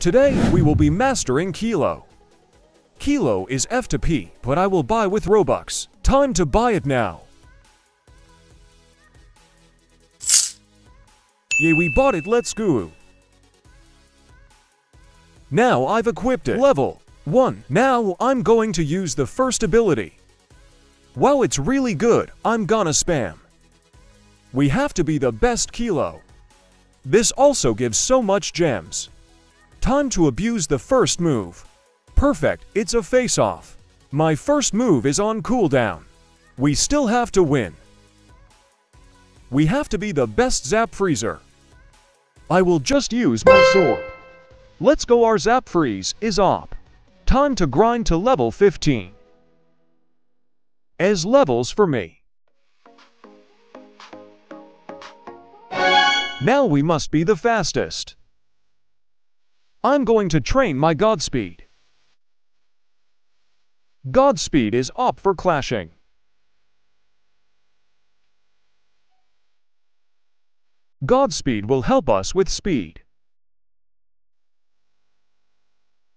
Today, we will be mastering Keilo. Keilo is F to P, but I will buy with Robux. Time to buy it now. Yay, we bought it, let's go. Now I've equipped it. Level 1. Now I'm going to use the first ability. Wow, it's really good, I'm gonna spam. We have to be the best Keilo. This also gives so much gems. Time to abuse the first move. Perfect, it's a face-off. My first move is on cooldown. We still have to win. We have to be the best Zap Freezer. I will just use my sword. Let's go our Zap Freeze is op. Time to grind to level 15. As levels for me. Now we must be the fastest. I'm going to train my Godspeed. Godspeed is up for clashing. Godspeed will help us with speed.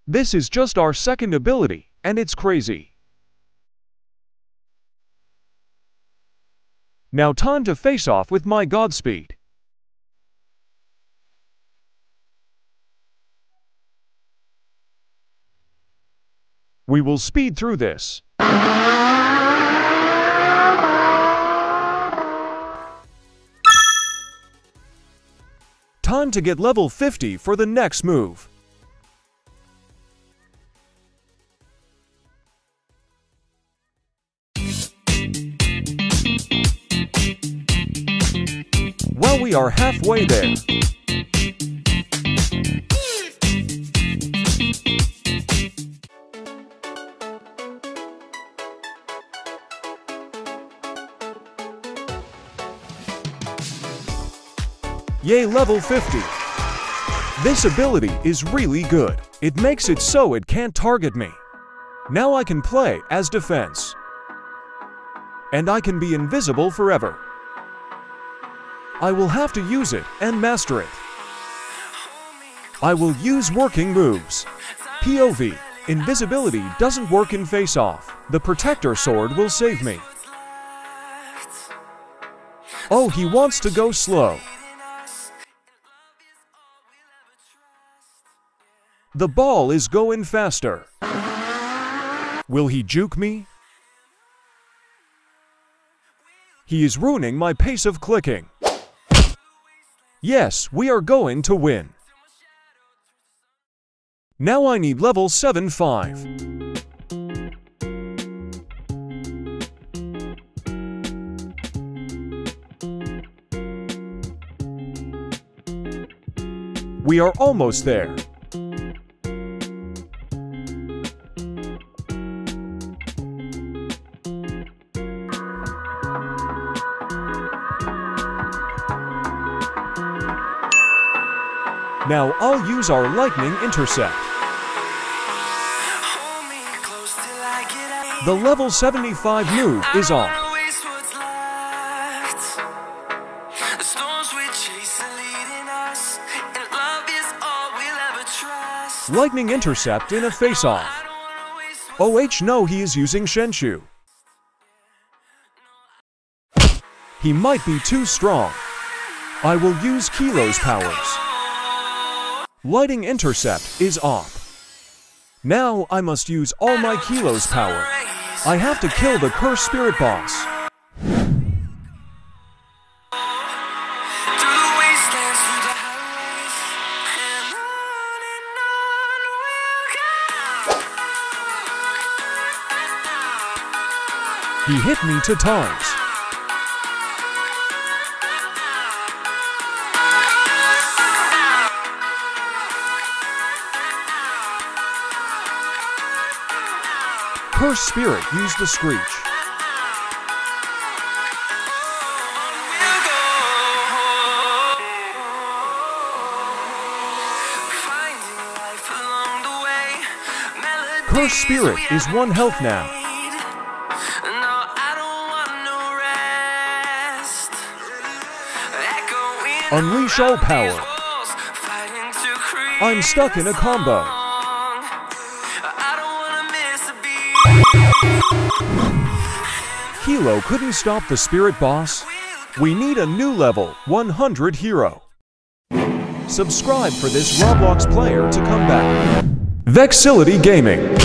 This is just our second ability, and it's crazy. Now time to face off with my Godspeed. We will speed through this. Time to get level 50 for the next move. Well, we are halfway there. Yay level 50. This ability is really good. It makes it so it can't target me. Now I can play as defense. And I can be invisible forever. I will have to use it and master it. I will use working moves. POV. Invisibility doesn't work in face-off. The protector sword will save me. Oh, he wants to go slow. The ball is going faster. Will he juke me? He is ruining my pace of clicking. Yes, we are going to win. Now I need level 7-5. We are almost there. Now I'll use our lightning intercept. The level 75 move is on. Lightning intercept in a face-off. OH no he is using Shenshu. He might be too strong. I will use Keilo's powers. Lightning intercept is off. Now I must use all my Keilo's power. I have to kill the cursed spirit boss. He hit me two times. Cursed Spirit used the Screech. Cursed Spirit is one health now. Unleash all power. I'm stuck in a combo. Hilo couldn't stop the spirit boss. We need a new level 100 hero. Subscribe for this Roblox player to come back. Vexility Gaming.